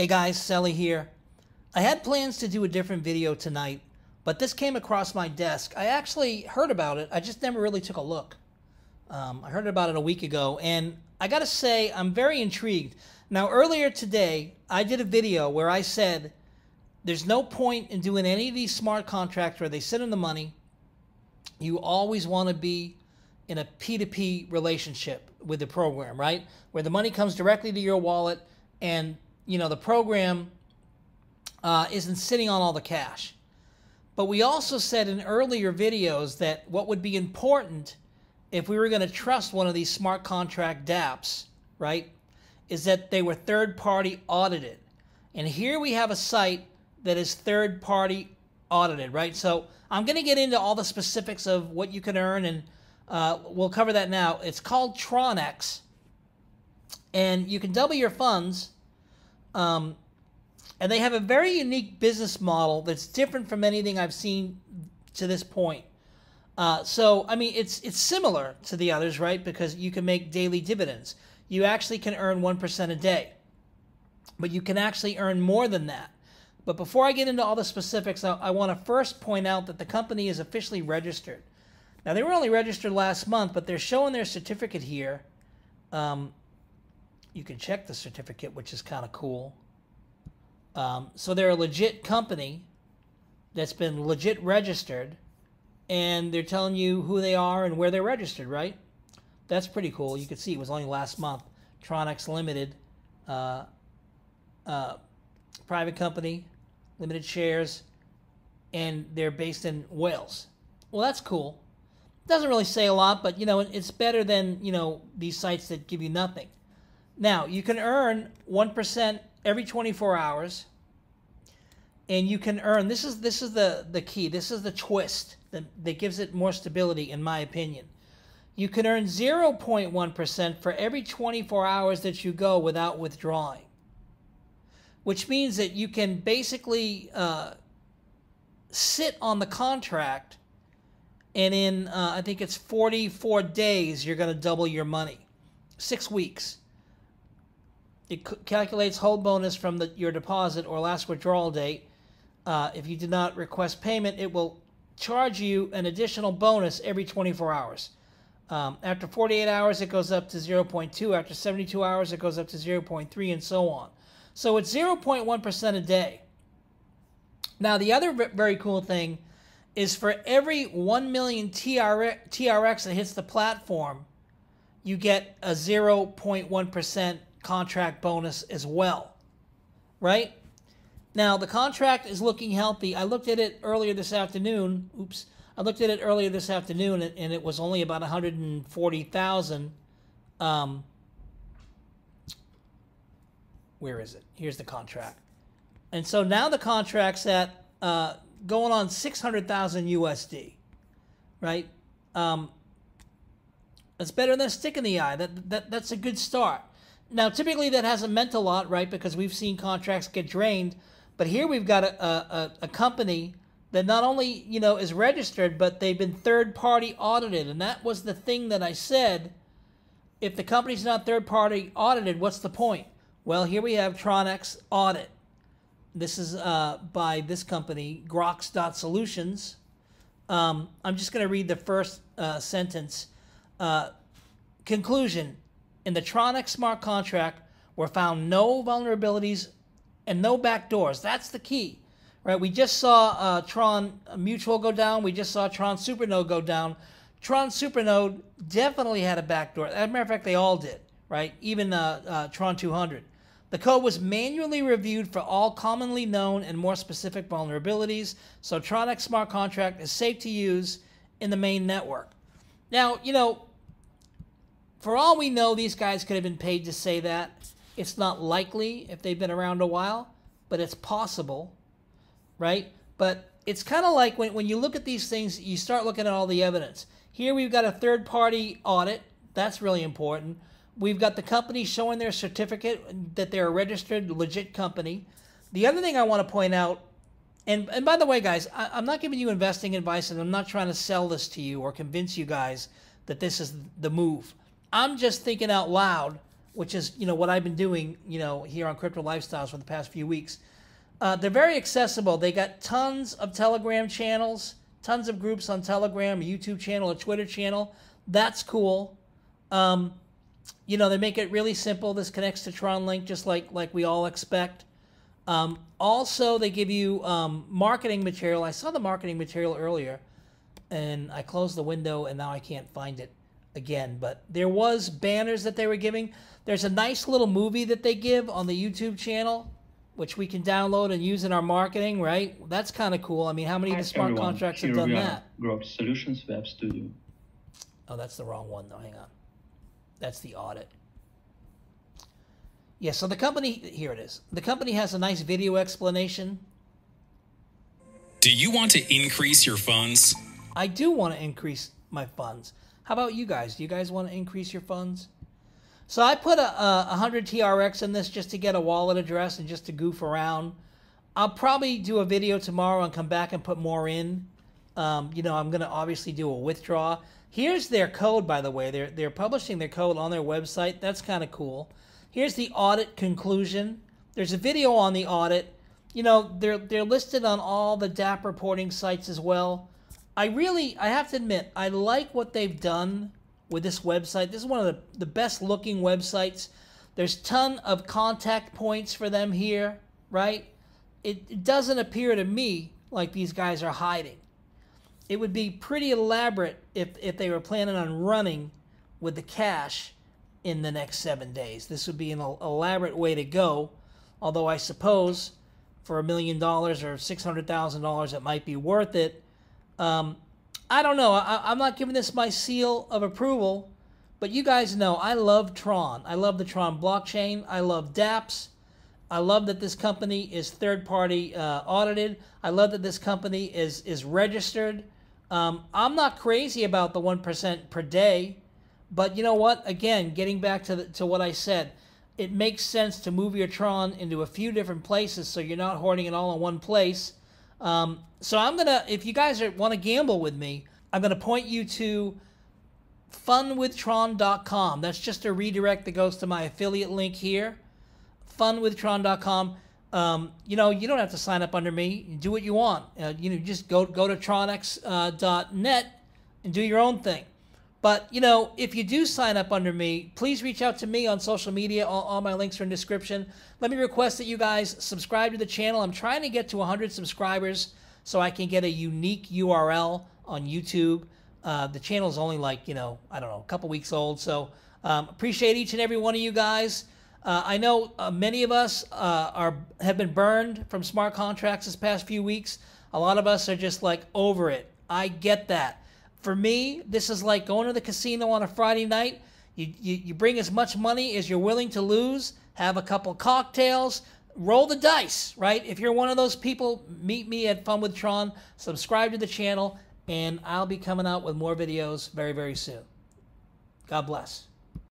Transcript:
Hey guys, Cellie here. I had plans to do a different video tonight, but this came across my desk. I actually heard about it, I just never really took a look. Um, I heard about it a week ago, and I gotta say, I'm very intrigued. Now, earlier today, I did a video where I said there's no point in doing any of these smart contracts where they sit in the money. You always want to be in a P2P relationship with the program, right? Where the money comes directly to your wallet and, you know, the program uh, isn't sitting on all the cash. But we also said in earlier videos that what would be important if we were going to trust one of these smart contract dApps, right, is that they were third party audited. And here we have a site that is third party audited, right? So I'm going to get into all the specifics of what you can earn, and uh, we'll cover that now. It's called Tronex, and you can double your funds. Um, and they have a very unique business model that's different from anything I've seen to this point. Uh, so, I mean, it's it's similar to the others, right? Because you can make daily dividends. You actually can earn 1% a day. But you can actually earn more than that. But before I get into all the specifics, I, I want to first point out that the company is officially registered. Now, they were only registered last month, but they're showing their certificate here. Um, you can check the certificate, which is kind of cool. Um, so they're a legit company that's been legit registered, and they're telling you who they are and where they're registered, right? That's pretty cool. You can see it was only last month. Tronex Limited, uh, uh, private company, limited shares, and they're based in Wales. Well, that's cool. Doesn't really say a lot, but you know it's better than you know these sites that give you nothing. Now you can earn one percent every 24 hours and you can earn this is this is the the key this is the twist that, that gives it more stability in my opinion. You can earn 0.1% for every 24 hours that you go without withdrawing which means that you can basically uh, sit on the contract and in uh, i think it's 44 days you're going to double your money. Six weeks it calculates hold bonus from the, your deposit or last withdrawal date. Uh, if you did not request payment, it will charge you an additional bonus every 24 hours. Um, after 48 hours, it goes up to 0.2. After 72 hours, it goes up to 0.3, and so on. So it's 0.1% a day. Now, the other very cool thing is for every 1 million TRX that hits the platform, you get a 0.1% contract bonus as well, right? Now, the contract is looking healthy. I looked at it earlier this afternoon. Oops. I looked at it earlier this afternoon, and it was only about 140,000. Um, where is it? Here's the contract. And so now the contract's at uh, going on 600,000 USD, right? Um, that's better than a stick in the eye. That, that That's a good start. Now, typically that hasn't meant a lot, right? Because we've seen contracts get drained. But here we've got a, a, a company that not only, you know, is registered, but they've been third party audited. And that was the thing that I said. If the company's not third party audited, what's the point? Well, here we have Tronex Audit. This is uh, by this company, Grox.solutions. Um, I'm just going to read the first uh, sentence. Uh, conclusion in the Tronex smart contract were found no vulnerabilities and no backdoors. That's the key, right? We just saw uh, Tron Mutual go down. We just saw Tron Supernode go down. Tron Supernode definitely had a backdoor. As a matter of fact, they all did, right? Even uh, uh, Tron 200. The code was manually reviewed for all commonly known and more specific vulnerabilities, so Tronex smart contract is safe to use in the main network. Now, you know, for all we know, these guys could have been paid to say that. It's not likely if they've been around a while, but it's possible, right? But it's kind of like when, when you look at these things, you start looking at all the evidence. Here we've got a third party audit. That's really important. We've got the company showing their certificate that they're a registered, legit company. The other thing I want to point out, and, and by the way, guys, I, I'm not giving you investing advice and I'm not trying to sell this to you or convince you guys that this is the move. I'm just thinking out loud which is you know what I've been doing you know here on Crypto Lifestyles for the past few weeks. Uh, they're very accessible. They got tons of Telegram channels, tons of groups on Telegram, a YouTube channel, a Twitter channel. That's cool. Um, you know, they make it really simple. This connects to Tron Link just like like we all expect. Um, also, they give you um, marketing material. I saw the marketing material earlier, and I closed the window, and now I can't find it again. But there was banners that they were giving. There's a nice little movie that they give on the YouTube channel, which we can download and use in our marketing. Right? That's kind of cool. I mean, how many of the smart everyone. contracts Here have done we are, that? Grox Solutions Web Studio. Oh, that's the wrong one, though. Hang on. That's the audit. Yeah, so the company, here it is. The company has a nice video explanation. Do you want to increase your funds? I do want to increase my funds. How about you guys? Do you guys want to increase your funds? So I put a, a 100 TRX in this just to get a wallet address and just to goof around. I'll probably do a video tomorrow and come back and put more in. Um, you know, I'm going to obviously do a withdraw. Here's their code, by the way. They're, they're publishing their code on their website. That's kind of cool. Here's the audit conclusion. There's a video on the audit. You know, they're, they're listed on all the DApp reporting sites as well. I really, I have to admit, I like what they've done with this website. This is one of the, the best looking websites. There's ton of contact points for them here, right? It, it doesn't appear to me like these guys are hiding. It would be pretty elaborate if, if they were planning on running with the cash in the next seven days. This would be an elaborate way to go. Although I suppose for a million dollars or six hundred thousand dollars, it might be worth it. Um, I don't know. I, I'm not giving this my seal of approval, but you guys know I love Tron. I love the Tron blockchain. I love DApps. I love that this company is third party uh, audited. I love that this company is is registered. Um, I'm not crazy about the one percent per day, but you know what? Again, getting back to the, to what I said, it makes sense to move your Tron into a few different places so you're not hoarding it all in one place. Um, so I'm gonna, if you guys want to gamble with me, I'm gonna point you to funwithtron.com. That's just a redirect that goes to my affiliate link here. Funwithtron.com. Um, you know, you don't have to sign up under me. Do what you want. Uh, you know, just go go to tronex.net uh, and do your own thing. But you know, if you do sign up under me, please reach out to me on social media. All, all, my links are in description. Let me request that you guys subscribe to the channel. I'm trying to get to 100 subscribers so I can get a unique URL on YouTube. Uh, the channel is only like you know, I don't know, a couple weeks old. So um, appreciate each and every one of you guys. Uh, I know uh, many of us uh, are have been burned from smart contracts this past few weeks. A lot of us are just like over it. I get that. For me, this is like going to the casino on a Friday night. You, you, you bring as much money as you're willing to lose, have a couple cocktails, roll the dice, right? If you're one of those people, meet me at Fun with Tron, subscribe to the channel, and I'll be coming out with more videos very, very soon. God bless.